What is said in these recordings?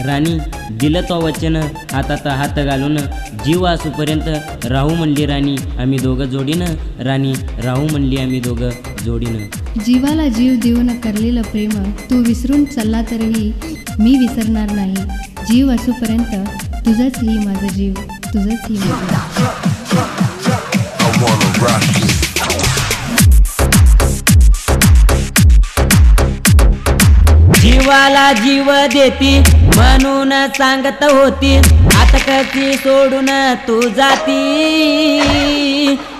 राणी दिलं तो वचन हातात हात घालून जीव असूपर्यंत राहू म्हणली राणी आम्ही दोघं जोडीनं. राणी राहू म्हणली आम्ही दोघं जोडीनं. जीवाला जीव देऊन करलेलं प्रेम तू विसरून चालला तरीही मी विसरणार नाही. जीव असूपर्यंत तुझंच ही माझं जीव तुझंच ही माझं जीवाला जीव देती म्हणून सांगत होती आता कशी सोडून तू जाती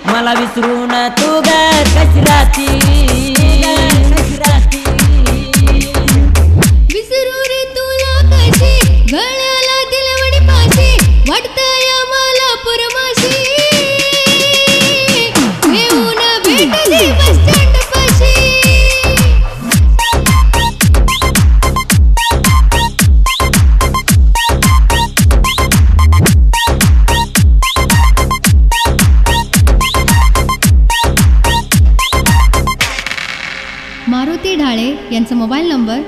मला विसरून तू ग कशी राहती? मारुती ढाळे यांचा mobile number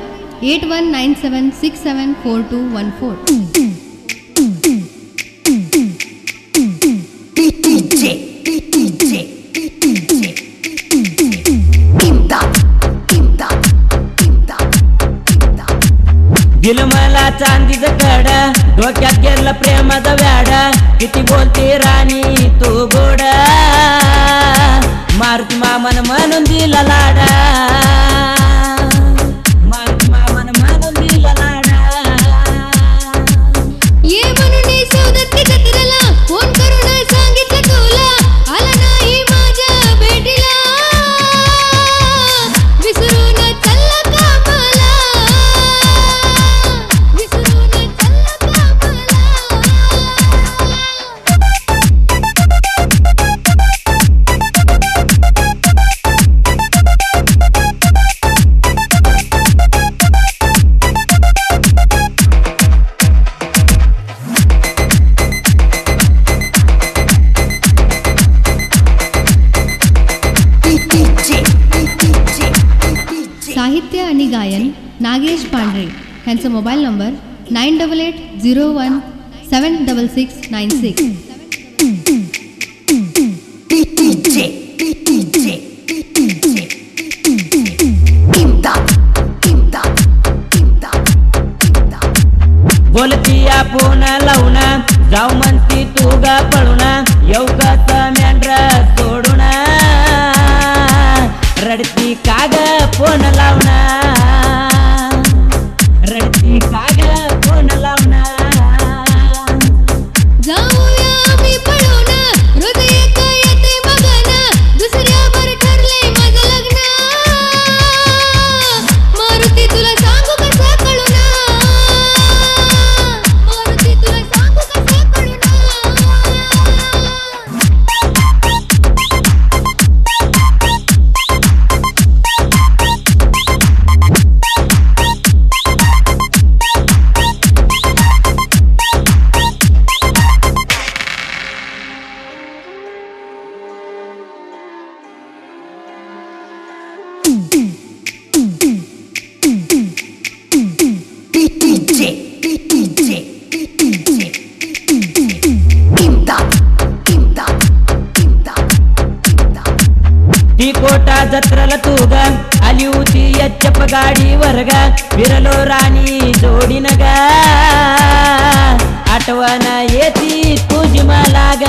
eight one nine seven six seven four two one four दिल मला चांदीच कड डोक्यात गेलं प्रेमाचा व्याड किती बोलते राणी तू गोड मारुती मामन म्हणून दिला लाडा साहित्य आणि गायन नागेश पांढरे यांचा mobile number nine double eight zero one seven double six nine six बोलती आपण लावून जाऊ म्हणती तू ग पळून ಕೋಟ ಜತ್ರಲ ತೂಗ ಅಲಿಯೂಚಿ ಎಚ್ಚಪ್ಪ ಗಾಡಿ ವರ್ಗ ಬಿರಲೋ ರಾಣಿ ಜೋಡಿನಗ ಆಟವನ ಏತಿ ಕೂಜಿ ಮಲಾಗ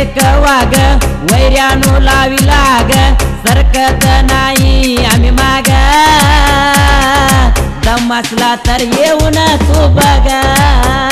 एक वाग वैर्यानो लावी नाही आम्ही माग. दम तर येऊन तू बघा.